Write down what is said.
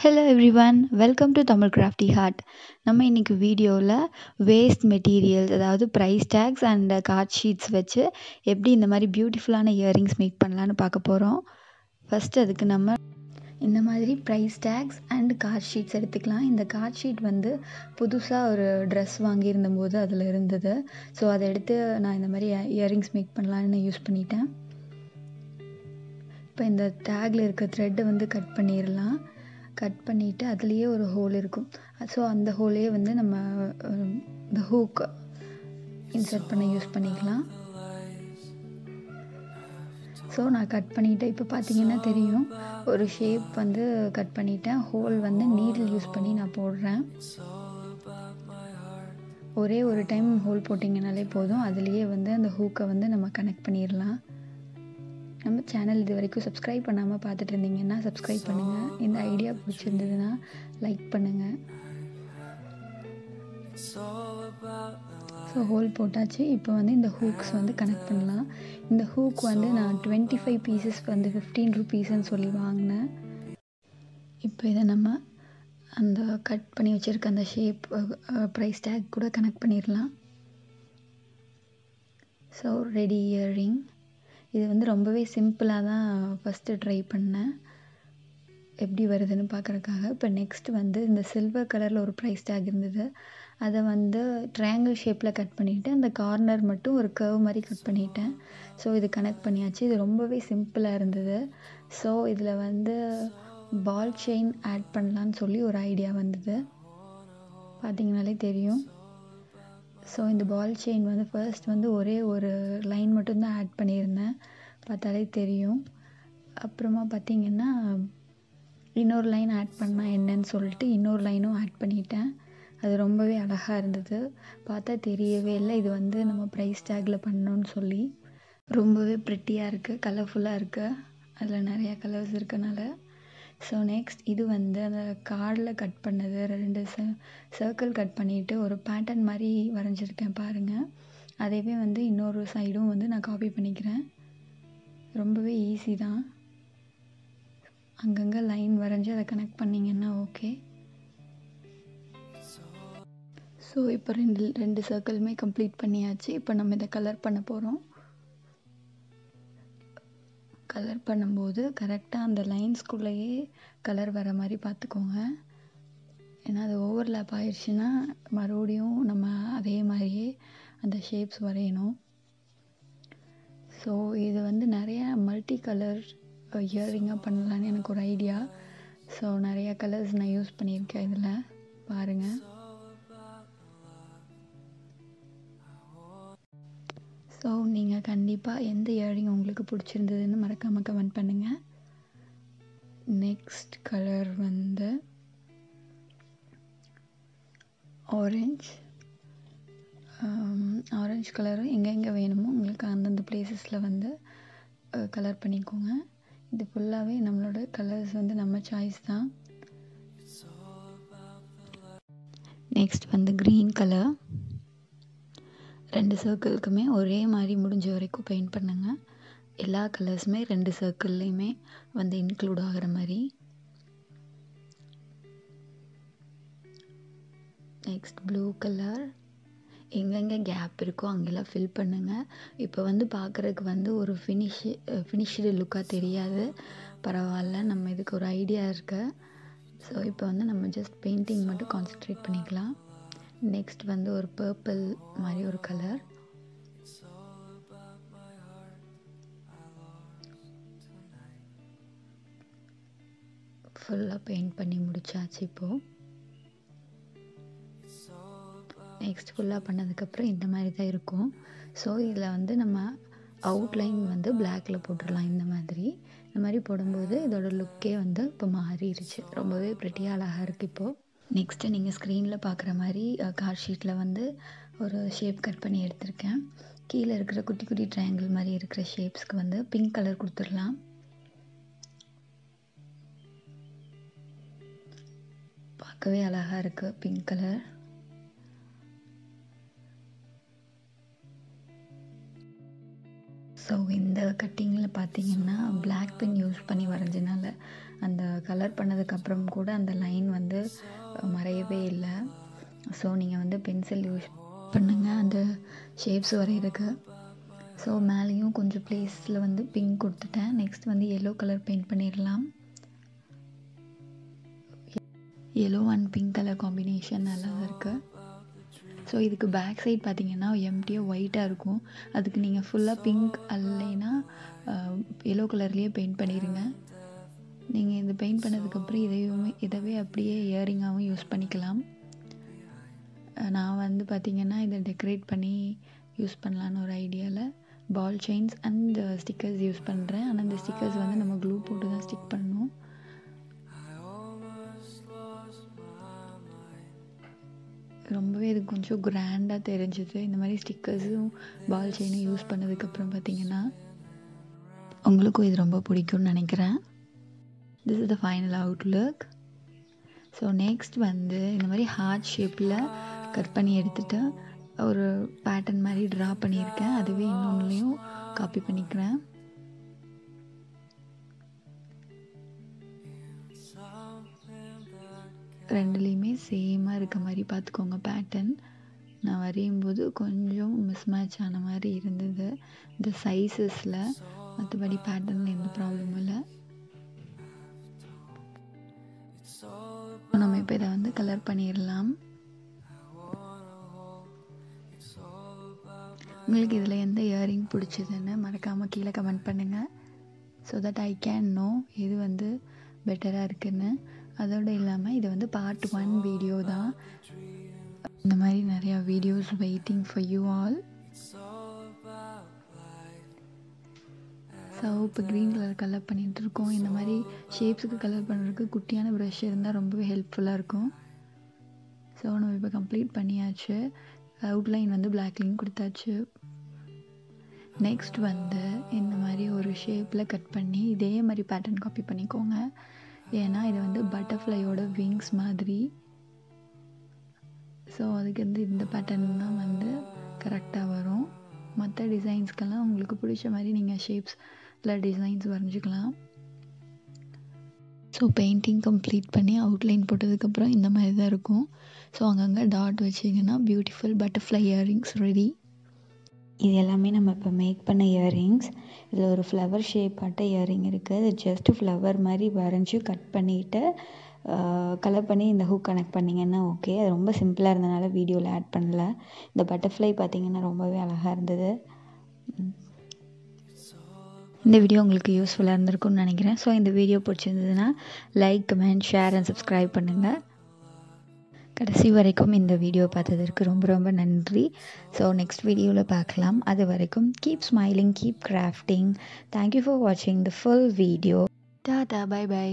Hello everyone welcome to Tamil crafty heart நம்ம இன்றைக்கி வீடியோவில் வேஸ்ட் மெட்டீரியல்ஸ் அதாவது price tags and card sheets வச்சு எப்படி இந்த மாதிரி பியூட்டிஃபுல்லான இயரிங்ஸ் மேக் பண்ணலான்னு பார்க்க போகிறோம் ஃபஸ்ட் அதுக்கு நம்ம இந்த மாதிரி price tags and card sheets எடுத்துக்கலாம். இந்த கார்ட் ஷீட் வந்து புதுசாக ஒரு ட்ரெஸ் வாங்கியிருந்தபோது அதில் இருந்தது. ஸோ அதை எடுத்து நான் இந்த மாதிரி இயரிங்ஸ் மேக் பண்ணலான்னு யூஸ் பண்ணிட்டேன். இப்போ இந்த டேக்கில் இருக்க த்ரெட்டை வந்து கட் பண்ணிடலாம் கட் பண்ணிவிட்டு அதுலேயே ஒரு ஹோல் இருக்கும். ஸோ அந்த ஹோலையே வந்து நம்ம இந்த ஹூக் இன்சர்ட் பண்ண யூஸ் பண்ணிக்கலாம். ஸோ நான் கட் பண்ணிவிட்டேன் இப்போ பார்த்தீங்கன்னா தெரியும். ஒரு ஷேப் வந்து கட் பண்ணிட்டேன். ஹோல் வந்து நீடில் யூஸ் பண்ணி நான் போடுறேன். ஒரே ஒரு டைம் ஹோல் போட்டிங்கனாலே போதும். அதுலேயே வந்து அந்த ஹூக்கை வந்து நம்ம கனெக்ட் பண்ணிடலாம். நம்ம சேனல் இது வரைக்கும் சப்ஸ்கிரைப் பண்ணாமல் பார்த்துட்டு இருந்தீங்கன்னா சப்ஸ்கிரைப் பண்ணுங்கள் இந்த ஐடியா பிடிச்சிருந்ததுன்னா லைக் பண்ணுங்கள் ஸோ ஹோல் போட்டாச்சு. இப்போ வந்து இந்த ஹூக்ஸ் வந்து கனெக்ட் பண்ணலாம். இந்த ஹூக் வந்து நான் டுவெண்ட்டி ஃபைவ் பீசஸ் வந்து ஃபிஃப்டீன் ருபீஸ்ன்னு சொல்லி வாங்கினேன். இப்போ இதை நம்ம அந்த கட் பண்ணி வச்சுருக்க அந்த ஷேப் ப்ரைஸ் டேக் கூட கனெக்ட் பண்ணிடலாம். ஸோ ரெடி இயரிங் இது வந்து ரொம்பவே சிம்பிளாக தான் ஃபஸ்ட்டு ட்ரை பண்ணேன். எப்படி வருதுன்னு பார்க்குறக்காக இப்போ நெக்ஸ்ட் வந்து இந்த சில்வர் கலரில் ஒரு ப்ரைஸ் டேக் இருந்தது. அதை வந்து ட்ரையாங்கிள் ஷேப்பில் கட் பண்ணிவிட்டு அந்த கார்னர் மட்டும் ஒரு கர்வ் மாதிரி கட் பண்ணிட்டேன். ஸோ இது கனெக்ட் பண்ணியாச்சு. இது ரொம்பவே சிம்பிளாக இருந்தது. ஸோ இதில் வந்து பால் செயின் ஆட் பண்ணலான்னு சொல்லி ஒரு ஐடியா வந்தது. பார்த்திங்கனாலே தெரியும். ஸோ இந்த பால் செயின் வந்து ஃபர்ஸ்ட் வந்து ஒரே ஒரு லைன் மட்டும்தான் ஆட் பண்ணியிருந்தேன். பார்த்தாலே தெரியும். அப்புறமா பார்த்திங்கன்னா இன்னொரு லைன் ஆட் பண்ணால் என்னன்னு சொல்லிட்டு இன்னொரு லைனும் ஆட் பண்ணிட்டேன். அது ரொம்பவே அழகாக இருந்தது. பார்த்தா தெரியவே இல்லை. இது வந்து நம்ம ப்ரைஸ் டேக்கில் பண்ணோன்னு சொல்லி. ரொம்பவே ப்ரிட்டியாக இருக்குது கலர்ஃபுல்லாக இருக்குது அதில் நிறையா கலர்ஸ் இருக்கனால. ஸோ நெக்ஸ்ட் இது வந்து அந்த கார்டில் கட் பண்ணது ரெண்டு ச சர்க்கிள் கட் பண்ணிவிட்டு ஒரு பேட்டர்ன் மாதிரி வரைஞ்சிருக்கேன் பாருங்கள் அதையவே வந்து இன்னொரு சைடும் வந்து நான் காப்பி பண்ணிக்கிறேன். ரொம்பவே ஈஸி தான். அங்கங்கே லைன் வரைஞ்சி அதை கனெக்ட் பண்ணிங்கன்னா ஓகே ஸோ இப்போ ரெண்டு ரெண்டு சர்க்கிளுமே கம்ப்ளீட் பண்ணியாச்சு. இப்போ நம்ம இதை கலர் பண்ண போகிறோம் கலர் பண்ணும்போது கரெக்டாக அந்த லைன்ஸ்குள்ளேயே கலர் வர மாதிரி பார்த்துக்கோங்க. ஏன்னா அது ஓவர்லேப் ஆயிடுச்சுன்னா மறுபடியும் நம்ம அதே மாதிரியே அந்த ஷேப்ஸ் வரையணும். ஸோ இது வந்து நிறைய மல்டி கலர் இயரிங்காக பண்ணலான்னு எனக்கு ஒரு ஐடியா ஸோ நிறையா கலர்ஸ் நான் யூஸ் பண்ணியிருக்கேன் இதில். பாருங்கள் ஸோ நீங்கள் கண்டிப்பாக எந்த இயரிங் உங்களுக்கு பிடிச்சிருந்ததுன்னு மறக்காமல் கமெண்ட் பண்ணுங்கள் நெக்ஸ்ட் கலர் வந்து ஆரஞ்ச் ஆரஞ்ச் கலரும் எங்கெங்கே வேணுமோ உங்களுக்கு அந்தந்த பிளேசஸில் வந்து கலர் பண்ணிக்கோங்க. இது ஃபுல்லாகவே நம்மளோட கலர்ஸ் வந்து நம்ம சாய்ஸ் தான். நெக்ஸ்ட் வந்து க்ரீன் கலர் ரெண்டு சர்க்கிள்க்குமே ஒரே மாதிரி முடிஞ்ச வரைக்கும் பெயிண்ட் பண்ணுங்கள் எல்லா கலர்ஸுமே ரெண்டு சர்க்கிள்லேயுமே வந்து இன்க்ளூட் ஆகிற மாதிரி. நெக்ஸ்ட் ப்ளூ கலர் எங்கெங்கே கேப் இருக்கோ அங்கெல்லாம் ஃபில் பண்ணுங்கள் இப்போ வந்து பார்க்குறதுக்கு வந்து ஒரு ஃபினிஷ் ஃபினிஷ்டு லுக்காக தெரியாது. பரவாயில்ல நம்ம இதுக்கு ஒரு ஐடியா இருக்கு. ஸோ இப்போ வந்து நம்ம ஜஸ்ட் பெயிண்டிங் மட்டும் கான்சென்ட்ரேட் பண்ணிக்கலாம். நெக்ஸ்ட் வந்து ஒரு பர்பிள் மாதிரி ஒரு கலர் ஃபுல்லாக பெயிண்ட் பண்ணி முடிச்சாச்சு இப்போது நெக்ஸ்ட் ஃபுல்லாக பண்ணதுக்கப்புறம் இந்த மாதிரி தான் இருக்கும். ஸோ இதில் வந்து நம்ம அவுட்லைன் வந்து பிளாக்கில் போட்டுடலாம் இந்த மாதிரி. இந்த மாதிரி போடும்போது இதோட லுக்கே வந்து இப்போ மாறிடுச்சு ரொம்பவே ப்ரிட்டியாக அழகாக இருக்குது இப்போது நெக்ஸ்ட்டு நீங்கள் ஸ்க்ரீனில் பார்க்குற மாதிரி கார் ஷீட்டில் வந்து ஒரு ஷேப் கட் பண்ணி எடுத்திருக்கேன். கீழே இருக்கிற குட்டி குட்டி ட்ரையாங்கிள் மாதிரி இருக்கிற ஷேப்ஸ்க்கு வந்து பிங்க் கலர் கொடுத்துடலாம். பார்க்கவே அழகாக இருக்குது பிங்க் கலர் ஸோ இந்த கட்டிங்கில் பார்த்தீங்கன்னா பிளாக் பென் யூஸ் பண்ணி வரைஞ்சனால அந்த கலர் பண்ணதுக்கப்புறம் கூட அந்த லைன் வந்து மறையவே இல்லை. ஸோ நீங்கள் வந்து பென்சில் யூஸ் பண்ணுங்கள் அந்த ஷேப்ஸ் வரைகிறதுக்கு ஸோ மேலேயும் கொஞ்சம் ப்ளேஸில் வந்து பிங்க் கொடுத்துட்டேன். நெக்ஸ்ட் வந்து எல்லோ கலர் பெயிண்ட் பண்ணிடலாம். Yellow and pink colour combination நல்லா இருக்குது ஸோ இதுக்கு பேக் சைட் பார்த்தீங்கன்னா எம்டியாக ஒயிட்டாக இருக்கும். அதுக்கு நீங்கள் ஃபுல்லாக பிங்க் அல்லைன்னா எல்லோ கலர்லேயே பெயிண்ட் பண்ணிடுங்க நீங்கள் இது பெயிண்ட் பண்ணதுக்கப்புறம் இதையுமே இதவே அப்படியே இயரிங்காகவும் யூஸ் பண்ணிக்கலாம். நான் வந்து பார்த்திங்கன்னா இதை டெக்கரேட் பண்ணி யூஸ் பண்ணலான்னு ஒரு ஐடியாவில் ball chains and stickers use பண்ணுறேன் ஆனால் இந்த ஸ்டிக்கர்ஸ் வந்து நம்ம க்ளூ போட்டு தான் ஸ்டிக் பண்ணணும் ரொம்பவே இது கொஞ்சம் கிராண்டாக தெரிஞ்சுது. இந்த மாதிரி ஸ்டிக்கர்ஸும் பால் செயினும் யூஸ் பண்ணதுக்கப்புறம் பார்த்தீங்கன்னா உங்களுக்கும் இது ரொம்ப பிடிக்கும்னு நினைக்கிறேன். This is the final outlook so next வந்து இந்த மாதிரி ஹார்ட் ஷேப்பில் கட் பண்ணி எடுத்துகிட்டு ஒரு பேட்டர்ன் மாதிரி ட்ரா பண்ணியிருக்கேன். அதுவே இன்னொன்றுலையும் காப்பி பண்ணிக்கிறேன். ரெண்டுலேயுமே சேமாக இருக்க மாதிரி பார்த்துக்கோங்க பேட்டர்ன் நான் வரையும் போது கொஞ்சம் மிஸ் மேட்ச் ஆன மாதிரி இருந்தது. இந்த சைஸஸில் மற்றபடி பேட்டர்னில் எந்த ப்ராப்ளமும் இல்லை. இப்போ இதை வந்து கலர் பண்ணிடலாம். உங்களுக்கு இதில் எந்த இயரிங் பிடிச்சதுன்னு மறக்காமல் கீழே கமெண்ட் பண்ணுங்கள் so that I can know எது வந்து பெட்டராக இருக்குன்னு. அதோடு இல்லாமல் இது வந்து பார்ட் ஒன் வீடியோ தான். இந்த மாதிரி நிறையா videos waiting for you all so இப்போ க்ரீன் கலர் கலர் பண்ணிகிட்டு இருக்கோம் இந்த மாதிரி ஷேப்ஸுக்கு கலர் பண்ணுறதுக்கு குட்டியான ப்ரஷ் இருந்தால் ரொம்பவே ஹெல்ப்ஃபுல்லாக இருக்கும். ஸோ நம்ம இப்போ கம்ப்ளீட் பண்ணியாச்சு. அவுட்லைன் வந்து பிளாக்லையும் கொடுத்தாச்சு. நெக்ஸ்ட் வந்து இந்த மாதிரி ஒரு ஷேப்பில் கட் பண்ணி இதே மாதிரி பேட்டர்ன் காப்பி பண்ணிக்கோங்க. ஏன்னா இது வந்து பட்டர்ஃப்ளையோட விங்ஸ் மாதிரி. ஸோ அதுக்கு வந்து இந்த பேட்டர்ன் தான் வந்து கரெக்டாக வரும். மற்ற டிசைன்ஸ்க்கெல்லாம் உங்களுக்கு பிடிச்ச மாதிரி நீங்கள் ஷேப்ஸில் டிசைன்ஸ் வரைஞ்சிக்கலாம். ஸோ பெயிண்டிங் கம்ப்ளீட் பண்ணி அவுட்லைன் போட்டதுக்கப்புறம் இந்த மாதிரி தான் இருக்கும். ஸோ அங்கங்கே டாட் வச்சிங்கன்னா பியூட்டிஃபுல் பட்டர்ஃப்ளை இயரிங்ஸ் ரெடி இது எல்லாமே நம்ம இப்போ மேக் பண்ண இயரிங்ஸ் இதில் ஒரு ஃப்ளவர் ஷேப்பாட்ட இயரிங் இருக்குது அது ஜஸ்ட்டு ஃப்ளவர் மாதிரி வரைஞ்சி கட் பண்ணிவிட்டு கலர் பண்ணி இந்த ஹூக் கனெக்ட் பண்ணிங்கன்னா ஓகே அது ரொம்ப சிம்பிளாக இருந்தனால வீடியோவில் ஆட் பண்ணல. இந்த பட்டர்ஃப்ளை பார்த்திங்கன்னா ரொம்பவே அழகாக இருந்தது. இந்த வீடியோ உங்களுக்கு யூஸ்ஃபுல்லாக இருந்திருக்கும்னு நினைக்கிறேன். ஸோ இந்த வீடியோ பிடிச்சிருந்ததுன்னா like comment share and subscribe பண்ணுங்கள் கடைசி வரைக்கும் இந்த வீடியோ பார்த்ததற்கு ரொம்ப ரொம்ப நன்றி. ஸோ நெக்ஸ்ட் வீடியோவில் பார்க்கலாம். அது வரைக்கும் keep smiling keep crafting thank you for வாட்சிங் the full video tata bye bye